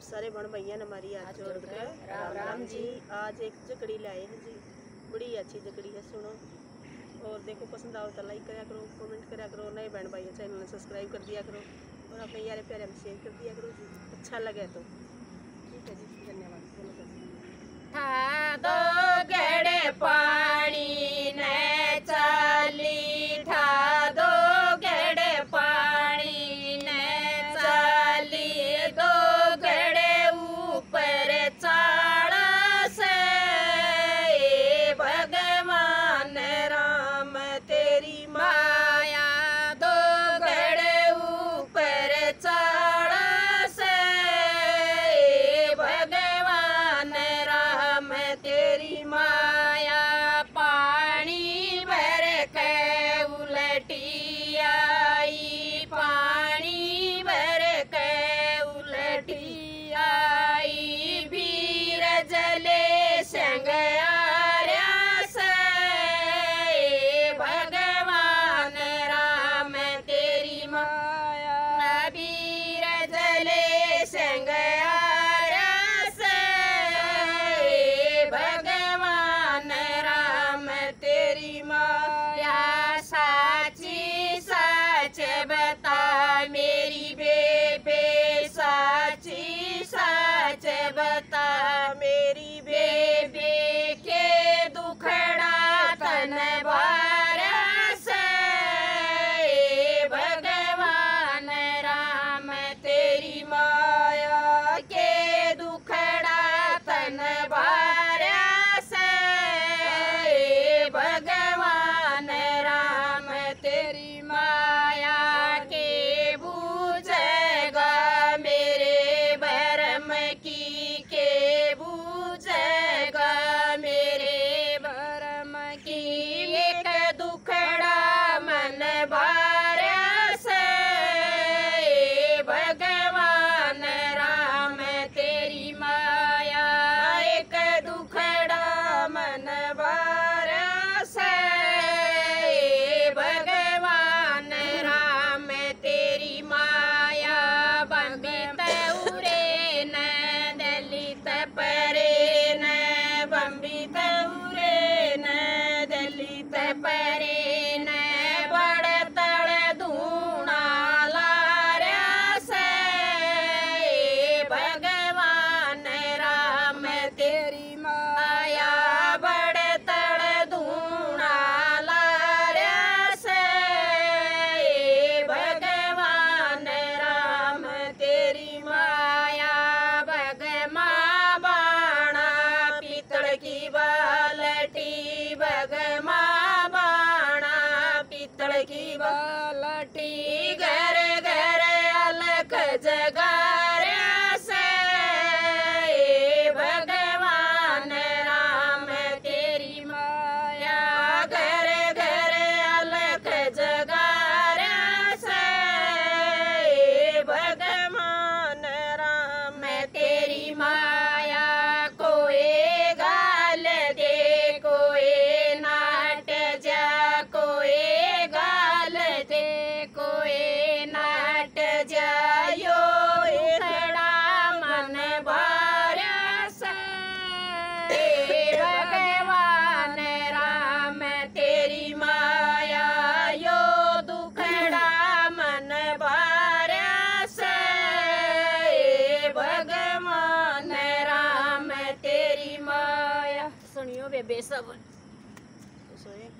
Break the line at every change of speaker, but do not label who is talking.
आप सारे बन भैया हमारी हाथ जोड़कर राम राम जी आज एक जकड़ी लाए हैं जी। बड़ी अच्छी जकड़ी है सुनो। और देखो पसंद आओ तो लाइक करा करो कमेंट करा करो नए बहन भाई चैनल सब्सक्राइब कर दिया करो। और अपने यारे प्यारे में शेयर कर दिया करो जी। अच्छा लगे तो।
neighbor. की बालटी बगमा beça,
mano. Eu.